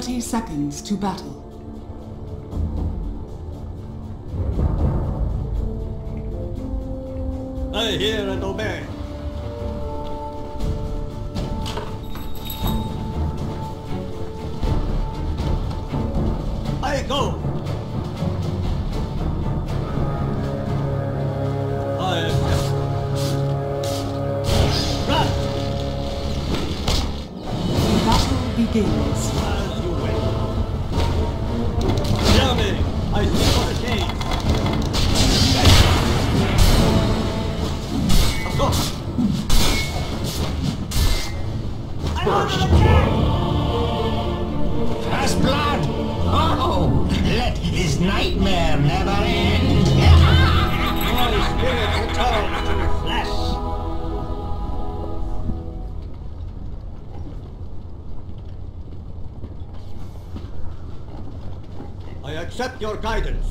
30 seconds to battle. I hear and obey. I go. I. Run The battle begins. First First blood! Oh, let his nightmare never end! My spirit returns to flesh. I accept your guidance.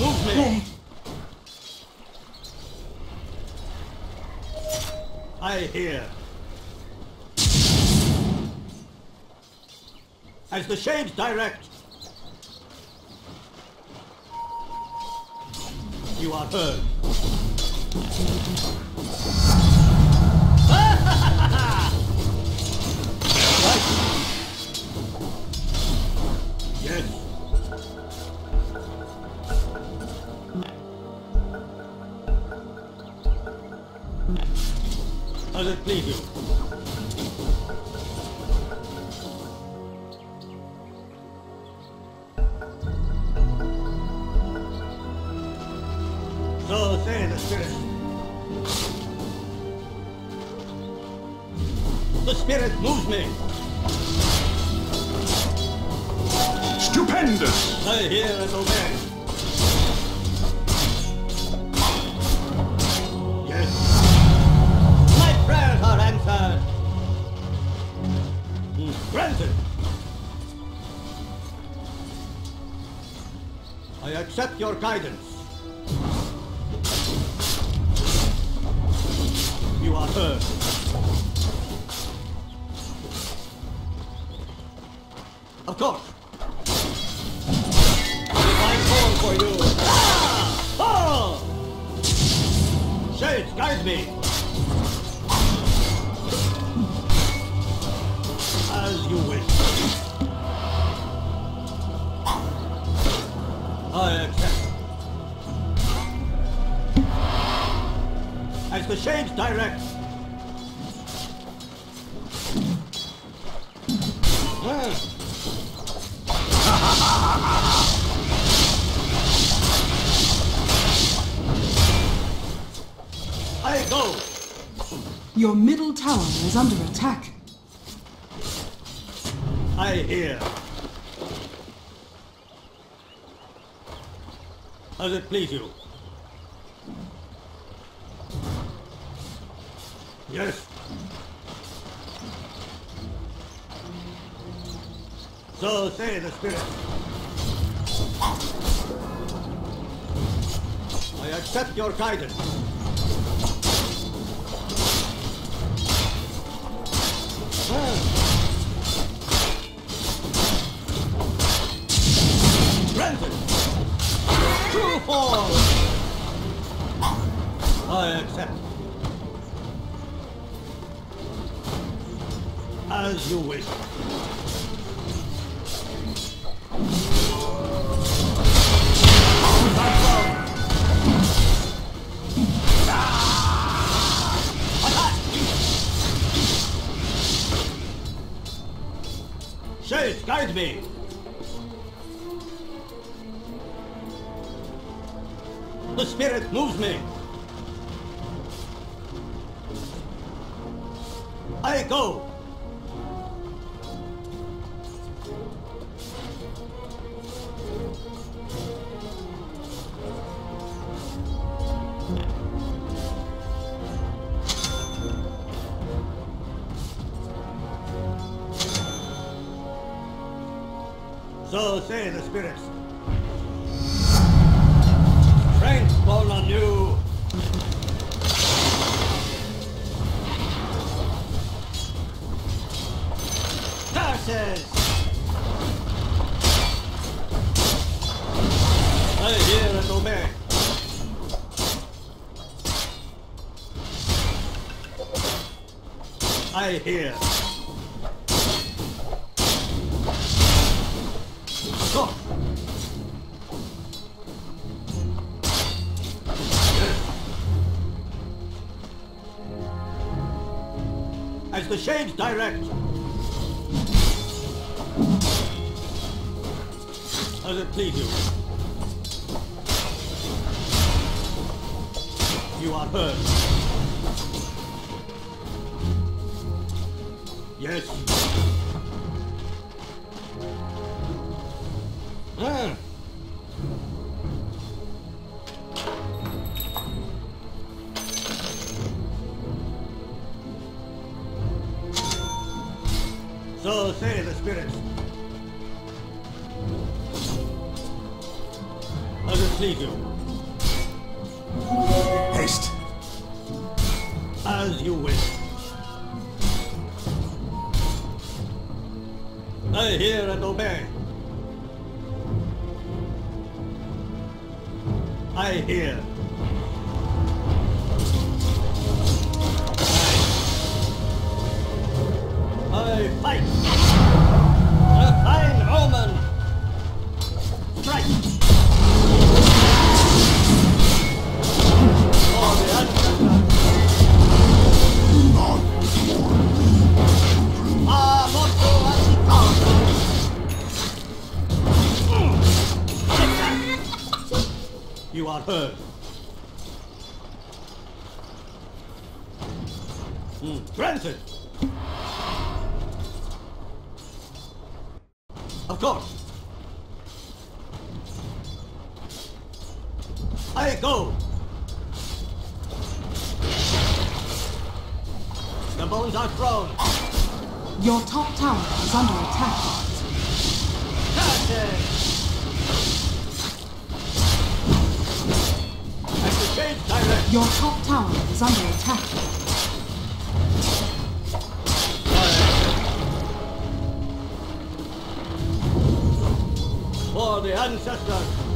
Play. I hear. As the shades direct, you are heard. Does it please you? Guidance. You are heard. Of course. Calling for you. Ah! Shades, guide me. The shades direct. Ah. I go. Your middle tower is under attack. I hear. How Does it please you? Yes. So say the spirit. I accept your guidance. Granted. True form. I accept. As you wish. Shield, guide me! The spirit moves me! here. Yes. Good. Your top tower is under attack. For the ancestors!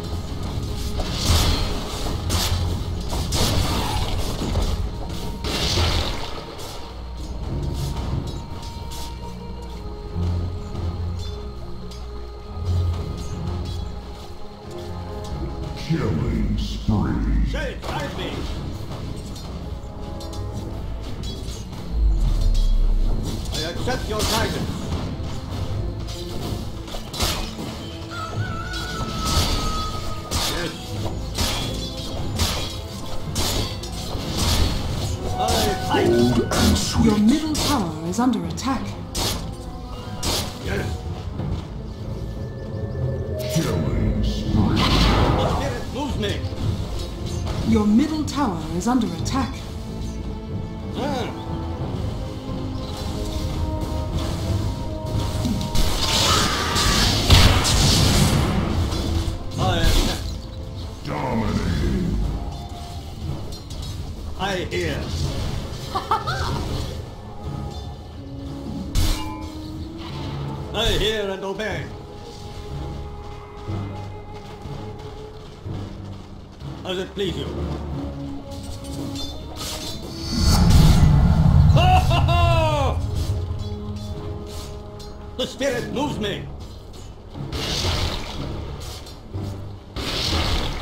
the spirit moves me.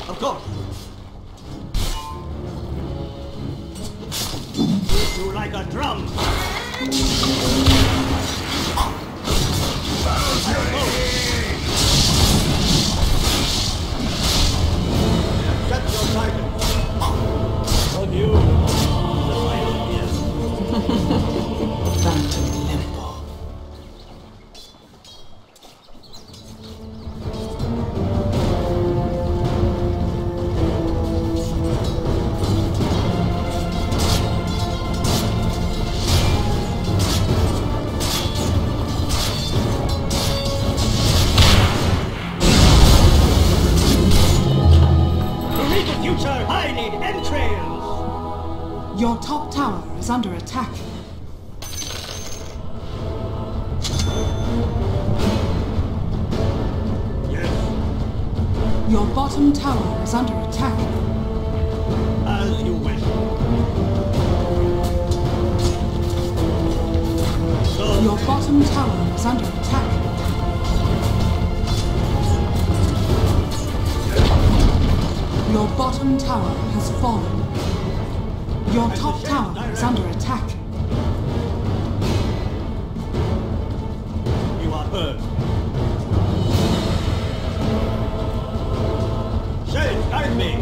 Of course. You like a drum. Bow me.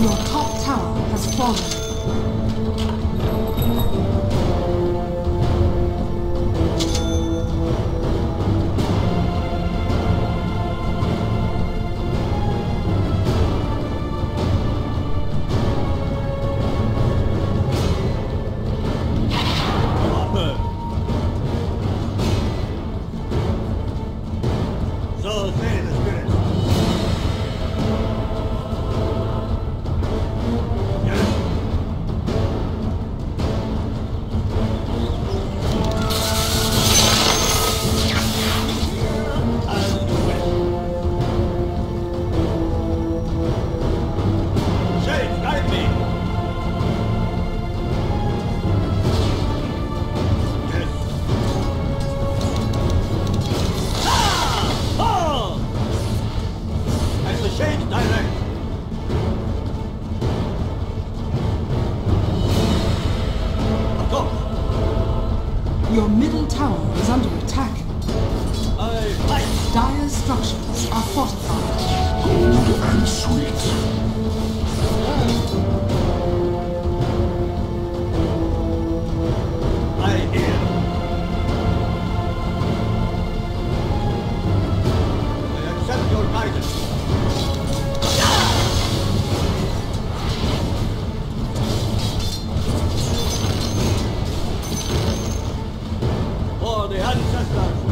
Your top tower has fallen. The ancestors.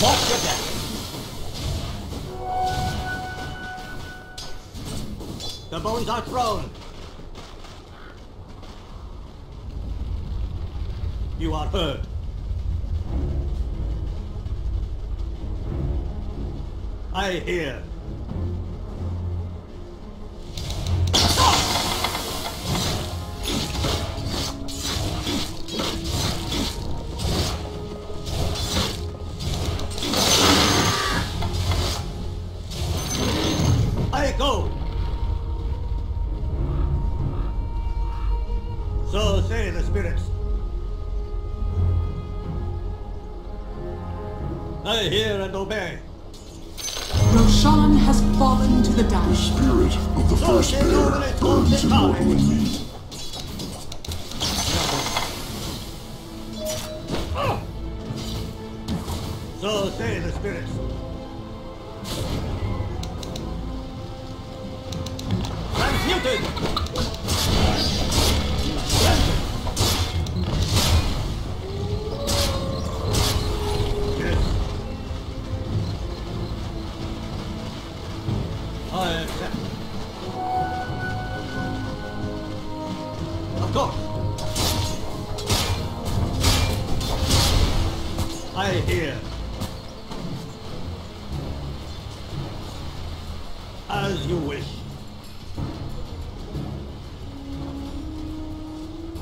Watch your back. The bones are thrown. You are hurt. I hear.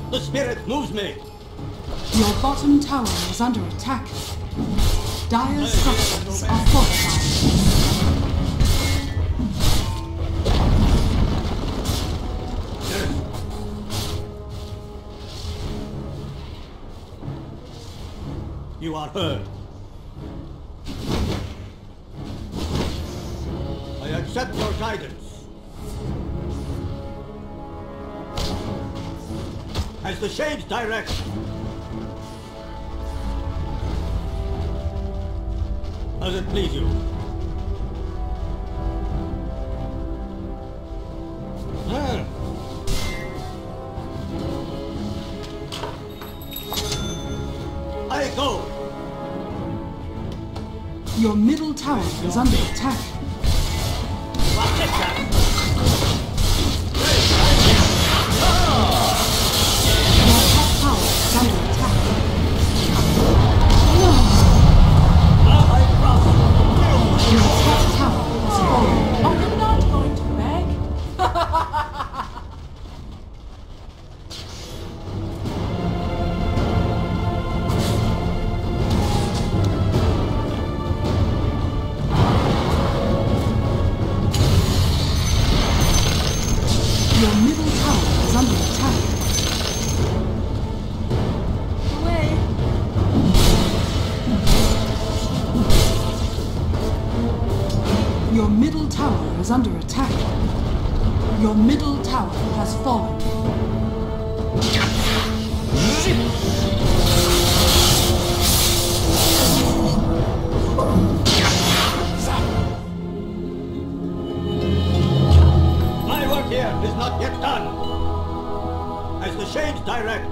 The spirit moves me! Your bottom tower is under attack. Dire structures are fortified. You are heard. I accept your guidance. as the shades direct. As it please you. I go. Your middle tower is under attack. Your middle tower is under attack. Your middle tower has fallen. My work here is not yet done. As the Shades direct,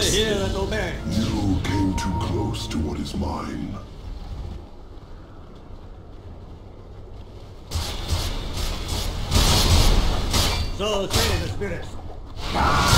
Yeah, that old man. You came too close to what is mine. So train the spirits. Ah!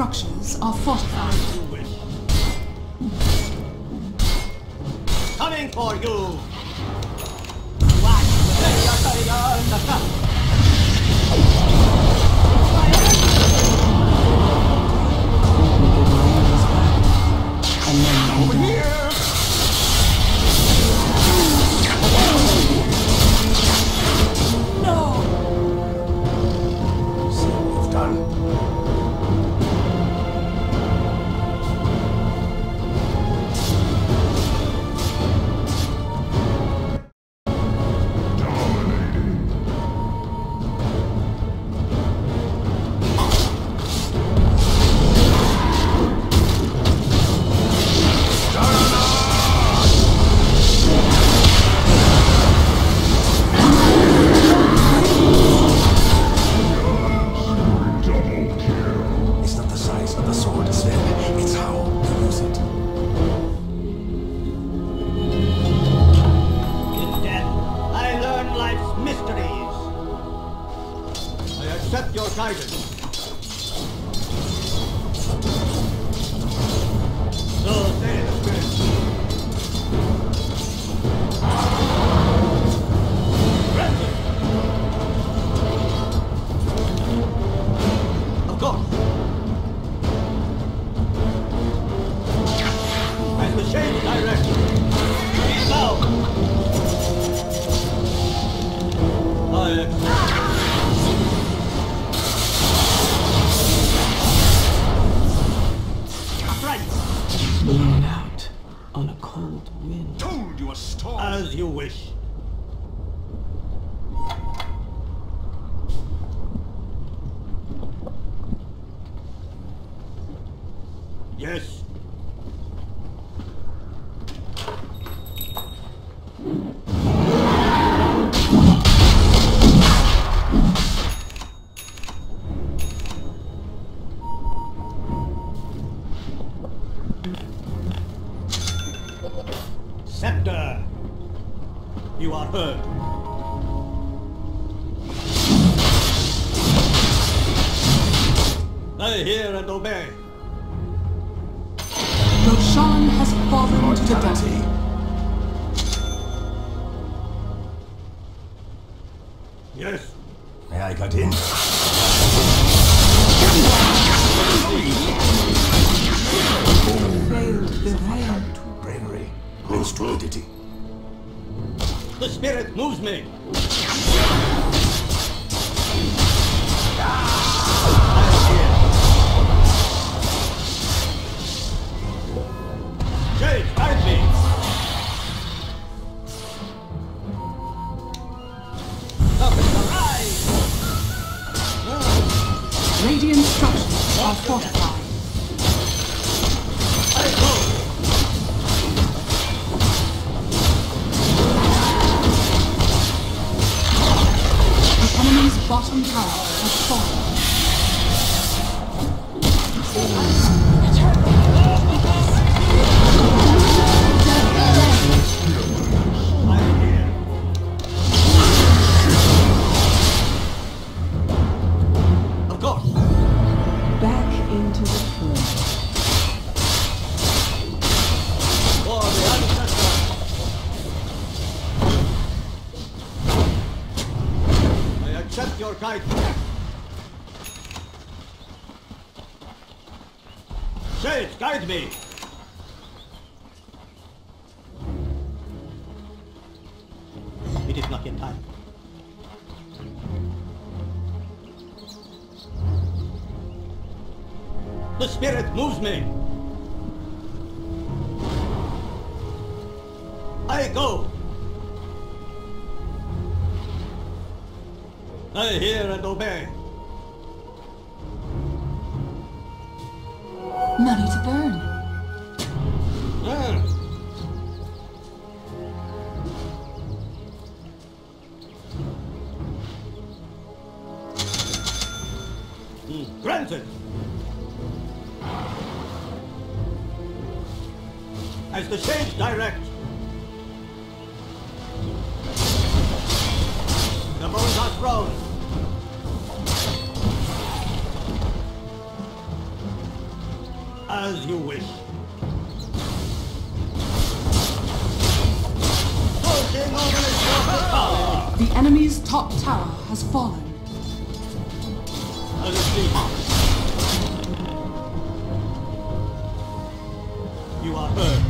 Structures are fortified. Coming for you! Over Granted. As the shades direct. The moons are thrown. As you wish. The enemy's top tower has fallen. You are burned.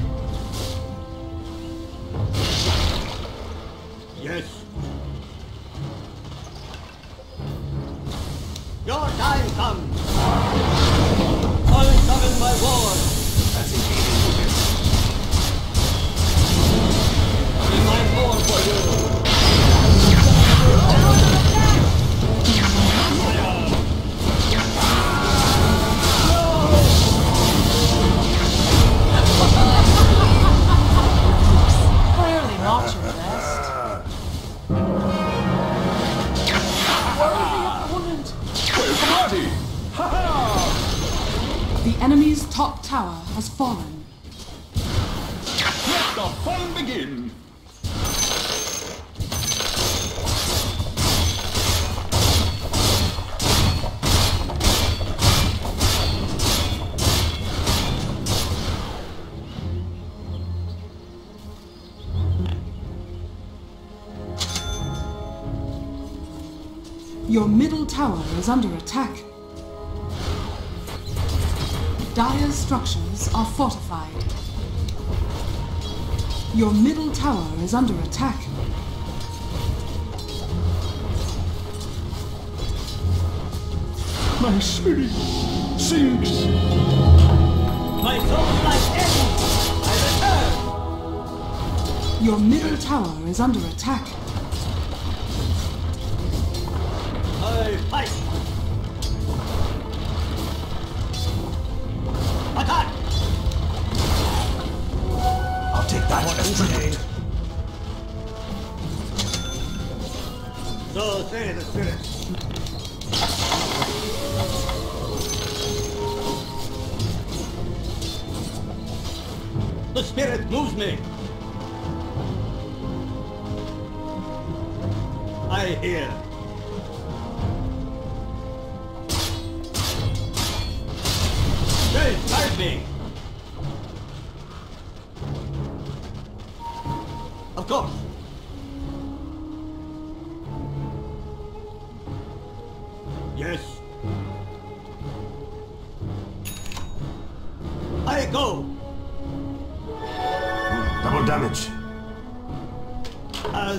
Your middle tower is under attack. Dire's structures are fortified. Your middle tower is under attack. My spirit sinks. My soul like I return. Your middle tower is under attack.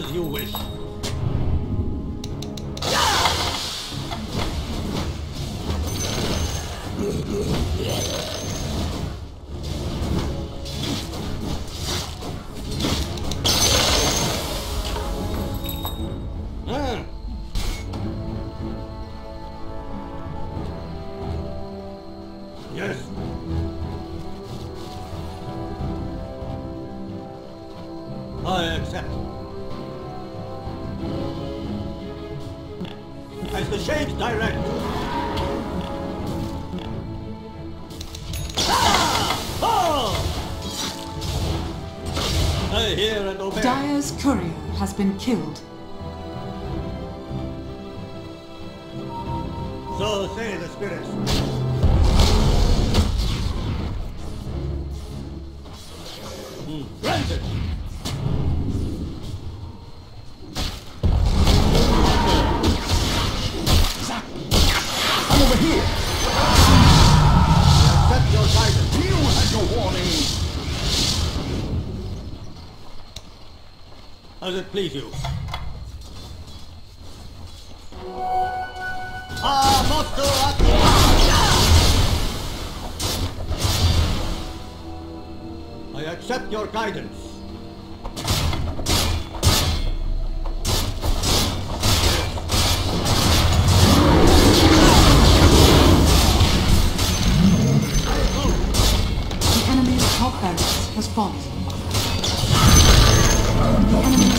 as you wish. Yeah! has been killed. Please, you. I accept your guidance. The enemy's top barracks has fallen. The enemy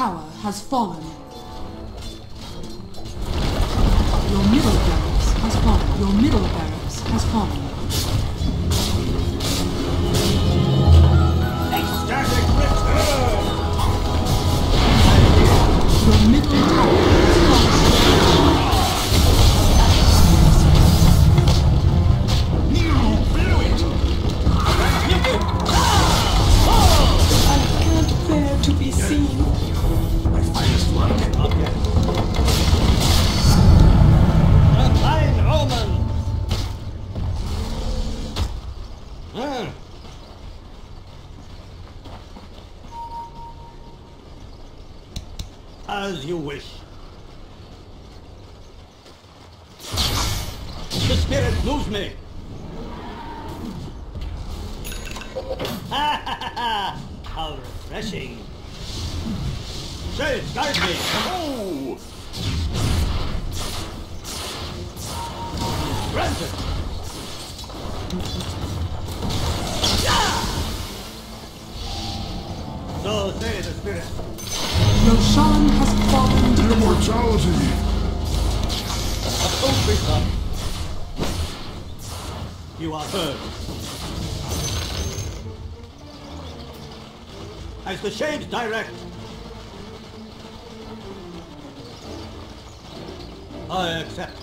tower has fallen. Your middle barracks has fallen. Your middle barracks has fallen. direct. I accept.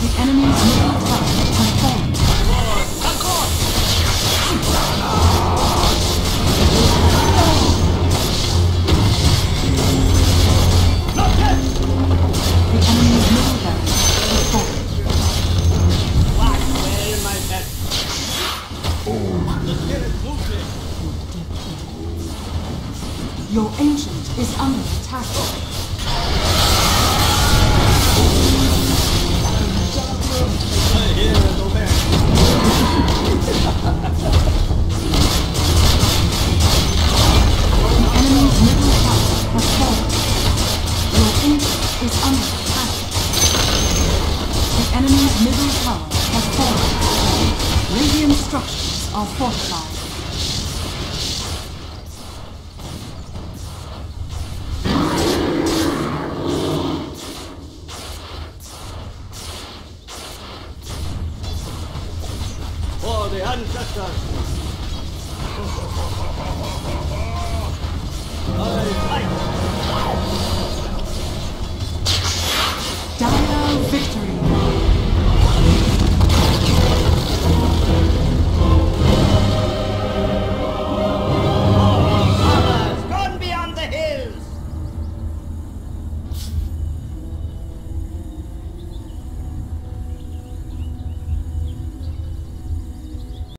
The enemy's